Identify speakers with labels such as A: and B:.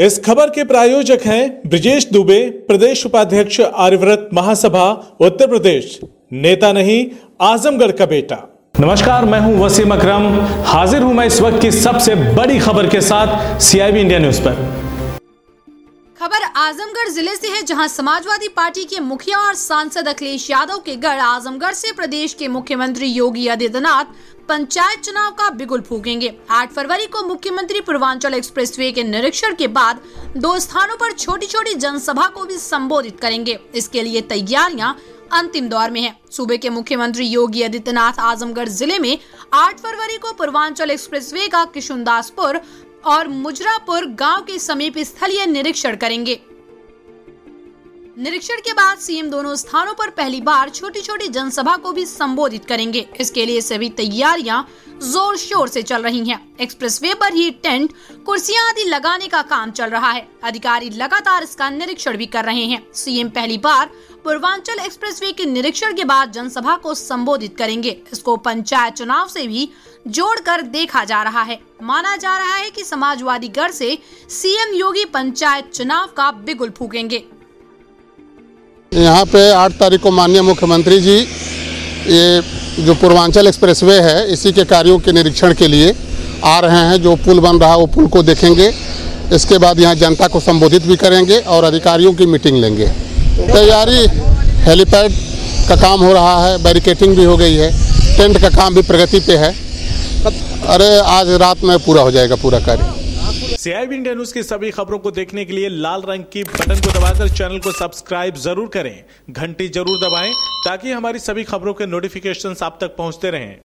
A: इस खबर के प्रायोजक हैं ब्रिजेश दुबे, प्रदेश उपाध्यक्ष आर्यव्रत महासभा, उत्तर प्रदेश, नेता नहीं, आजमगढ़ का बेटा। नमस्कार, मैं हूँ वसीम अकरम। हाजिर हूँ मैं इस वक्त की सबसे बड़ी खबर के साथ सीआईबी इंडिया न्यूज़ पर।
B: खबर आजमगढ़ ज़िले से है, जहाँ समाजवादी पार्टी के मुखिया और सांसद अखिलेश यादव के गढ़ आजमगढ़ से प्रदेश के मुख्यमंत्री योगी आदित्यनाथ पंचायत चुनाव का बिगुल फूकेंगे। 8 फरवरी को मुख्यमंत्री पूर्वांचल एक्सप्रेसवे के निरीक्षण के बाद दो स्थानों पर छोटी छोटी जनसभा को भी संबोधित करेंगे। इसके लिए तैयारियाँ अंतिम दौर में है। सूबे के मुख्यमंत्री योगी आदित्यनाथ आजमगढ़ ज़िले में 8 फरवरी को पूर्वांचल एक्सप्रेसवे का किशुनदासपुर और मुजरापुर गाँव के समीप स्थलीय निरीक्षण करेंगे। निरीक्षण के बाद सीएम दोनों स्थानों पर पहली बार छोटी छोटी जनसभा को भी संबोधित करेंगे। इसके लिए सभी तैयारियाँ ज़ोर शोर से चल रही हैं। एक्सप्रेसवे पर ही टेंट, कुर्सियाँ आदि लगाने का काम चल रहा है। अधिकारी लगातार इसका निरीक्षण भी कर रहे हैं। सीएम पहली बार पूर्वांचल एक्सप्रेसवे के निरीक्षण के बाद जनसभा को संबोधित करेंगे। इसको पंचायत चुनाव से भी जोड़कर देखा जा रहा है। माना जा रहा है कि समाजवादी गढ़ से सीएम योगी पंचायत चुनाव का बिगुल फूकेंगे।
C: यहाँ पे आठ तारीख को माननीय मुख्यमंत्री जी, ये जो पूर्वांचल एक्सप्रेसवे है, इसी के कार्यों के निरीक्षण के लिए आ रहे हैं। जो पुल बन रहा है, वो पुल को देखेंगे। इसके बाद यहाँ जनता को संबोधित भी करेंगे और अधिकारियों की मीटिंग लेंगे। तैयारी, हेलीपैड का काम हो रहा है, बैरिकेटिंग भी हो गई है, टेंट का काम भी प्रगति पे है। अरे, आज रात में पूरा हो जाएगा पूरा कार्य।
A: सीआईबी इंडिया न्यूज़ की सभी खबरों को देखने के लिए लाल रंग की बटन को दबाकर चैनल को सब्सक्राइब ज़रूर करें। घंटी ज़रूर दबाएँ ताकि हमारी सभी खबरों के नोटिफिकेशन आप तक पहुँचते रहें।